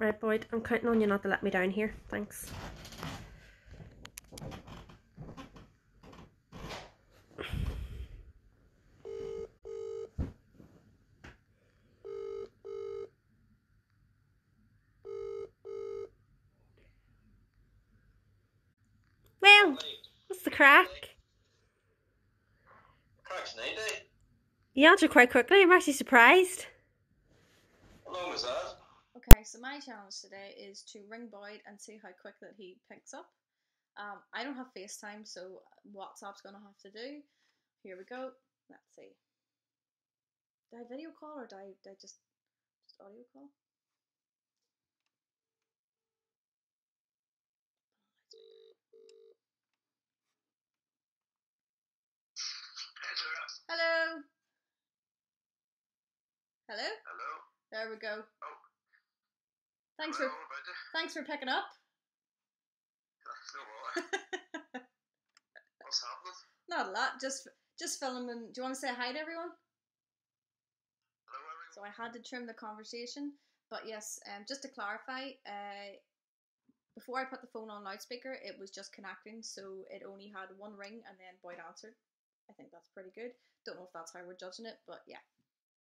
Right, Boyd, I'm counting on you not to let me down here. Thanks. Well, what's the crack? Crack's 90. You answered quite quickly. I'm actually surprised. How long was that? Okay, so my challenge today is to ring Boyd and see how quick that he picks up. Um, I don't have FaceTime, so WhatsApp's gonna have to do. Here we go. Let's see. Did I video call or did I, did I just just audio call? Hello. Hello. Hello? There we go. Oh. Thanks for thanks for picking up. No. What's happening? Not a lot. Just just filming. Do you want to say hi to everyone? Hello, everyone. So I had to trim the conversation, but yes, um, just to clarify, uh, before I put the phone on loudspeaker, it was just connecting, so it only had one ring, and then Boyd answered. I think that's pretty good. Don't know if that's how we're judging it, but yeah.